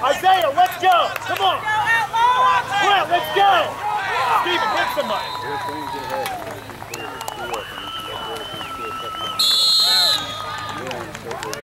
Isaiah, let's go. Come on. Brett, let's go. Steven, hit somebody.